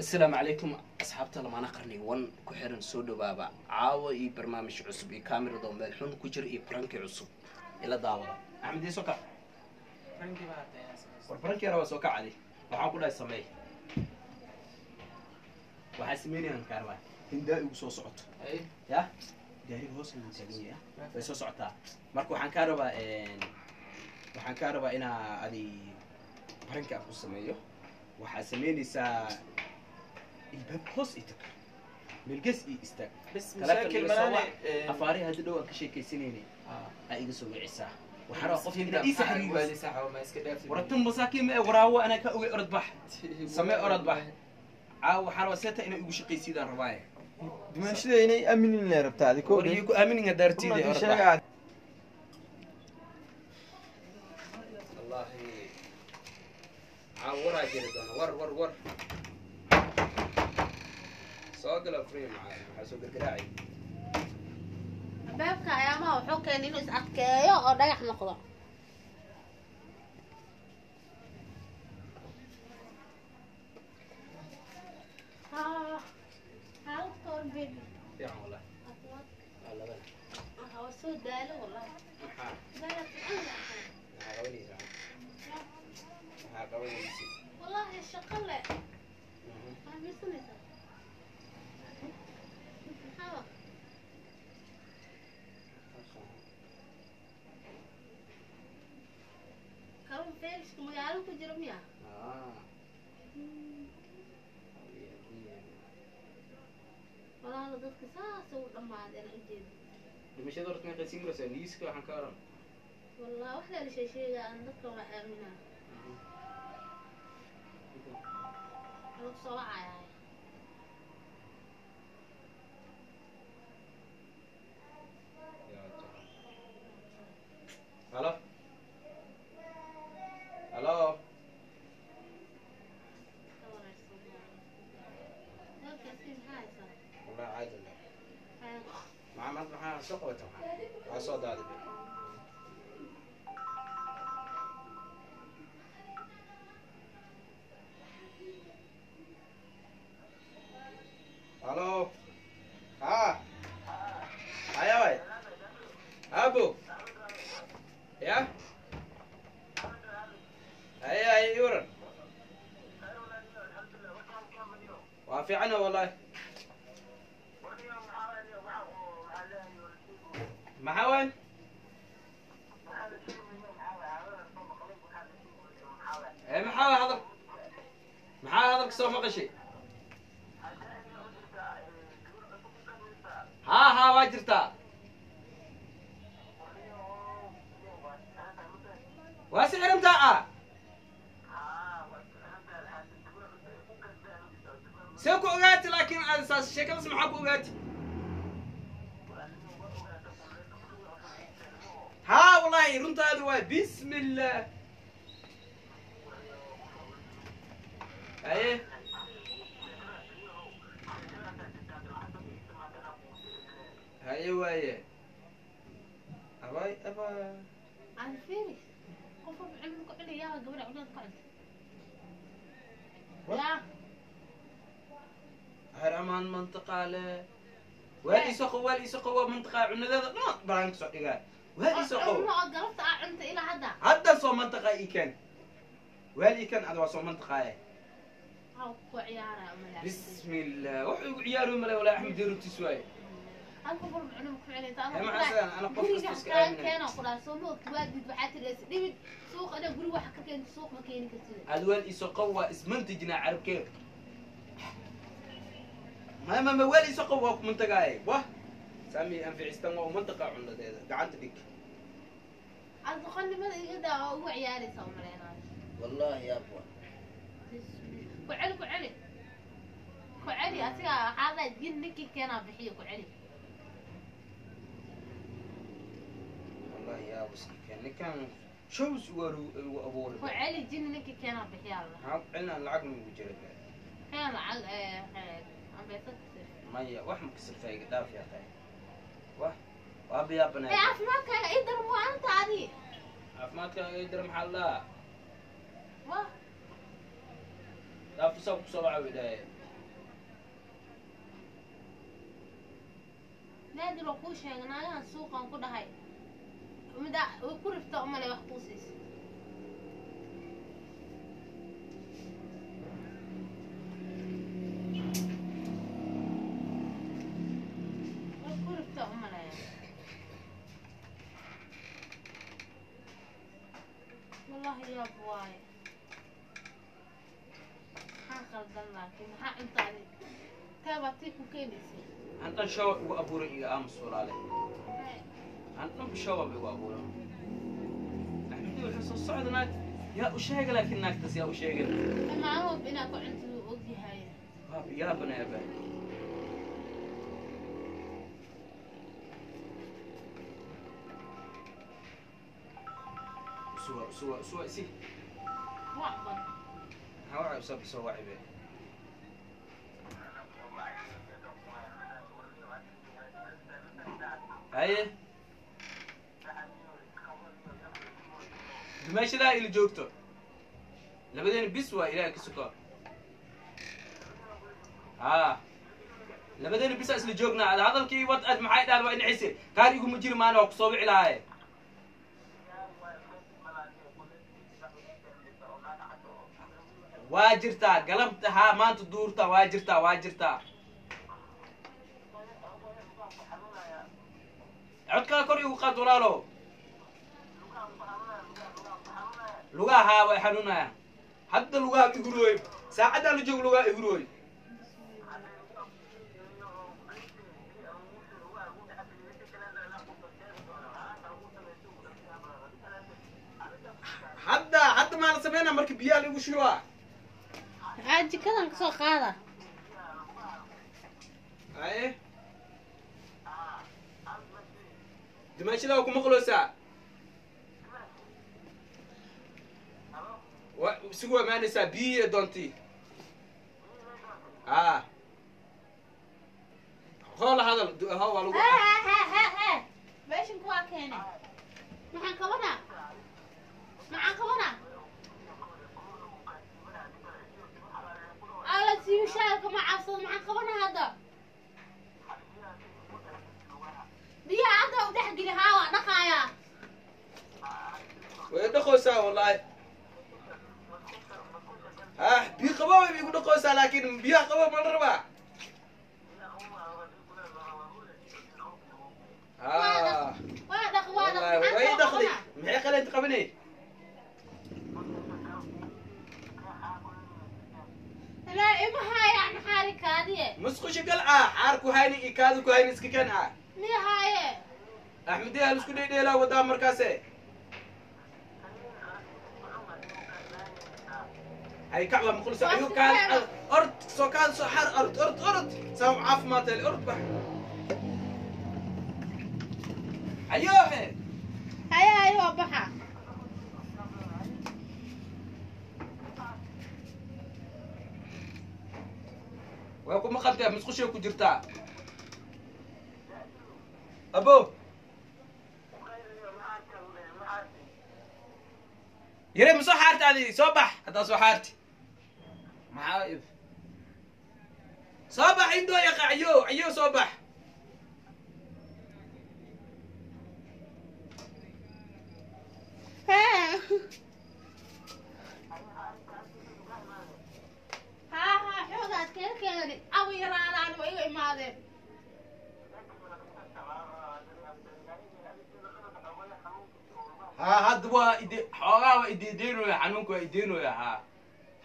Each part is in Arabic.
asalaamu calaykum asxaabta lamaana qarni wan ku xiran soo dhawaaba. Caawa iyo barnaamij cusub iyo kaamirado meel xun ku jira iyo baranki cusub. Ila daawada. Axmed soo kac. War baranki yara waa soo kacadi waxaan ku dhahay sameey waxaa sameynayaan kaarma hindaa igu soo socoto. Ya? Gaariga hoos inuu taagan yahay. Way soo socotaa. Marka waxaan kaa rabaa waxaan kaa rabaa inaa adi baranki aan ku sameeyo. Waxaad sameynaysaa الباب خص إتك من الجزء إستك بس مشاكل مناني إيه. أفاري هاد دو أنك شيء كي سنيني آه. آه، أي قصو بعيسا وحرا قفت من إيسا حريبا آه، وما إسكدافت وردتم بساكي مئة وراوة أنا كأوي أرد بح. سمي أرد بح. عاو آه، حرا سيتا إنو إيقو شقي سيدا رواية دمانش دي إني أمنين لي ربتا ديكو وريكو أمنين دارتي دي أرد بح. الله الله عاو ورا جيردونا ور ور ور. Soo gala free macaa maxaa soo gargaraacay albaabka ayaamaha wuxuu keenay inuu is Alex, kumagalo ko Jerome ah. Ah. Hmm. Wala na dadka saas u dhammaadeen aan ujeedo. Dhimashada horta meeqay siin maraysaa liiska waxaan ka aran. Wallah wax la shay sheega aan dadka wala aaminaa. Halku soo wacayaa. والله. محاول اي محاول حضر محاول حضرك سوف قشي ها ها واجرتا واسي حرمتا آه سوكو لكن على أساس الشكل اسمها حبوبات ها والله رونتا هذا بسم الله. إيه هاي وايا هاي ابا عارفين قفوا بعملوا عليا قبل عملوا قعد لا. أمان منطقة له وهل يسوق وهل يسوق هو منطقة عنده ما برانك سوق Cunno يسوق oo galabta aa cunta ilaa hadda. هذا. سو منطقة إيكن وهل إيكن هذا سو منطقة إيه بسم الله. وحي عيالهم ولا ولا أحمد يرد تسوي أنا قف guriga قصص kaan كامل keena qulaa soo ma ogti waadid waxaa tiri dhibid suuq ada guri waxa ka keenta suuq ma keeni kartid هذا وهل يسوق هو اسمنتجنا عرب كيف؟ ما ما ما ولي سقوا في منطقة هاي بوه سامي أم في عستان وهو منطقة عندنا. ده ده قعدت ما إذا هو عيالي سامرينا والله يا أبوة. كعلي كعلي. كعلي أتيا هذا جن نكى كنا كعلي. والله يا أبو سكين نكى شو سوارو وأبوه كعلي جن نكى كنا بحية. الله هم علنا كان العقل إيه. إيه. maya wax ma kasabtaa iga dhaaf yaa qay wax? Waa biyaabana caafimaadkaaga idar mu anta adi caafimaadkaaga idar maxaa laa wa? Dhaafisaa ku soo caawidaaye naadir oo kuu sheega naagahan suuqan ku dhahay. Mid way ku rifta umale wax kuu siisa. Wallahi yaab waaye maxaa qaldan laakiin maxaa intaani teebaa tii ku keenaysay aan dhan shawa igu abuuray iga aamus walaale aan dhanba shawa ba igu abuuray axmedi wuxuu soo socda naag yaa u sheega laakiin naagtaas yaa u sheega maalmood inaa suwa suwa suwa si. Wacban maxaa waca u soo soo waci be haye dumaashadaa ila joogto labadeena bis waa ilaahay ka suko haa labadeena bisa isla joognaa ada hadalkii wad ad maxay dhaad waa inacise qaar iguma jiri maana waa ku soo wici lahaaye waa jirtaa galabta haa maanta duurta waa jirtaa waa jirtaa codkaa kor igu qaad walaalo. Lugaha way xanuunaya hadda lugaha igurooy saacaddaa la joogo lugaha igurooy hadda hadda maa la sameynaa marka biyaa la igu jikadan ka soo qaada haye dimaashadaa waa ku maqloosaa wa isugu amaanaysaa biyihii ee doontii aa hoola hadal ho waa lagu meeshan kuwaa keene maxaan qabanaa maxaan qabanaa ala siiyo shaalka ma cabsado maxaan qabanaa hadda biyaha hadda u dhex geli haa waa dhaqaayaa way dhaqoosaa wallaahi ah biyo qabo way igu dhaqoosaa laakiin biyaha qabo ma la rabaa ah waa dhaq waa dhaq wallaahi maxaan way soo dhaqday qabanaa maxay qaleenta qabanay مسكوش قال آه عارك هايني إيكاد وكهاي نسكي كان آه. نهاية. أحمد يا لسكو ديدي لا ودا مركزة؟ هاي كعبة مخلصة. أيو كان أرض سو كان سو حر أرض أرض أرض. سامع عف ما تل أرض بح. أيوه. Maqantee musqushay ku jirtaa abo yare ma soo xaarta adi soo bax haddaa soo xaarti if soo bax indoo yaqa ayo ayo soo bax adeerkeedani aw yaraanaan way iga imaadeen? Ha hadda waa id xoogaa waa idideynoya xanuunka waa ideynoya ha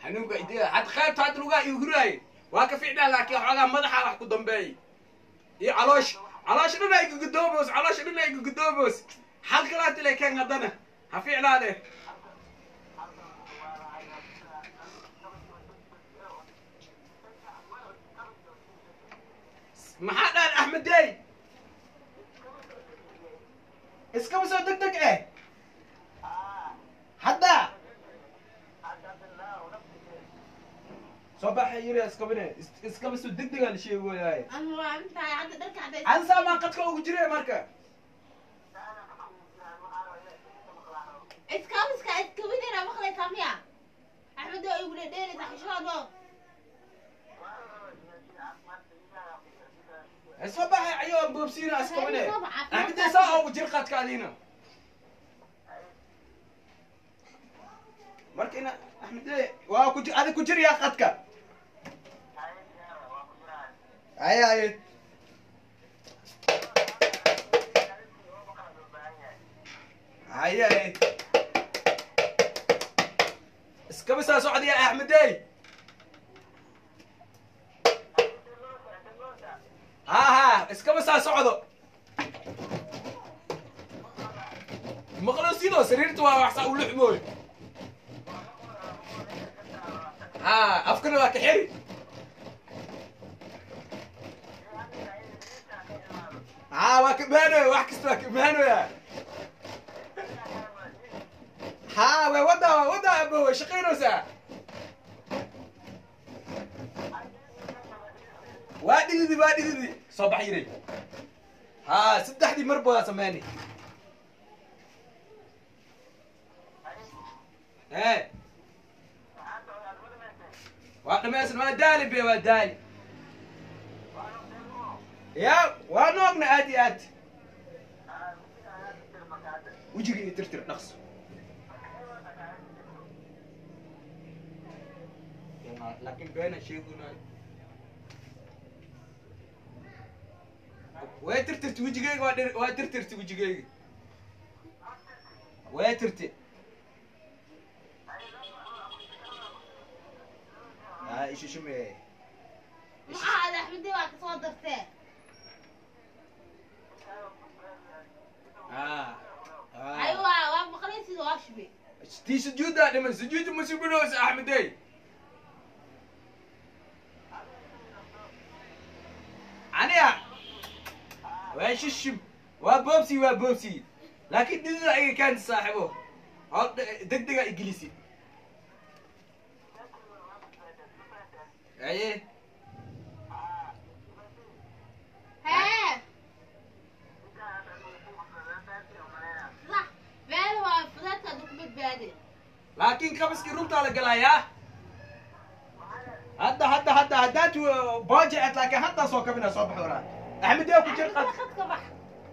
xanuunka id hadda qaybta hadda lugaa ii huraaye waa ka fiicnaa laakiin xoogaa madaxaa wax ku dambeey iyo caloosh caloosha dhanaa igagudoomos caloosha dhanaa igagudoomos xal kalaatile keen haddana ha fiicnaade maxaa dhahan axmedeey iskaba soo deg deg eh? Hadda? Sobaxa yiri iskabine iskaba soo deg degaan sheegoyahay ansaamaan qadka ugu jire marka. Iskaabiska iskabinena maqlaysaa miya? Axmedeey ugu dhedheelaysaa xishoodoo soo baxay ayo soo boobsiina askabane Haydi, baba, caafimaad axmedey saa ugu jir qaadka adiina. Marka ina axmedey waa ku ku jir yaa qadka? Aye aye. Aye aye. Iskaba saa socdaya axmedey ha ha iskaba saa socdo maqlo sidoo sariirta waa wax saa u luxmooy ha afkana waa dhididi waa dhididi ha saddexdii mar boodaa sameynay ee waa dhamaysan waa daali be waa daali ya waa noogna aad iyo aad wejiga iyo tirtir dhaqso laakiin beena sheegunaayo tirtirti wejigeyga waa dhir waa tirtirti wejigeyga way tirti aa ishishime maxaa aad axmedii waa kasoo dartee aa aywa waa maqlaysid waa shube tii sujuuddaa dhiman sujuudi masubinoosa axmedey waa shishim waa boobsi waa boobsi laakiin dhidida iga kaanti saaxibo oo degdega igilisi aye hee sax meel waa fudaadka adu ku badbaade laakiin kabaskii runtaa la galayaa hadda hadda hadda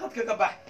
haddaad boojeced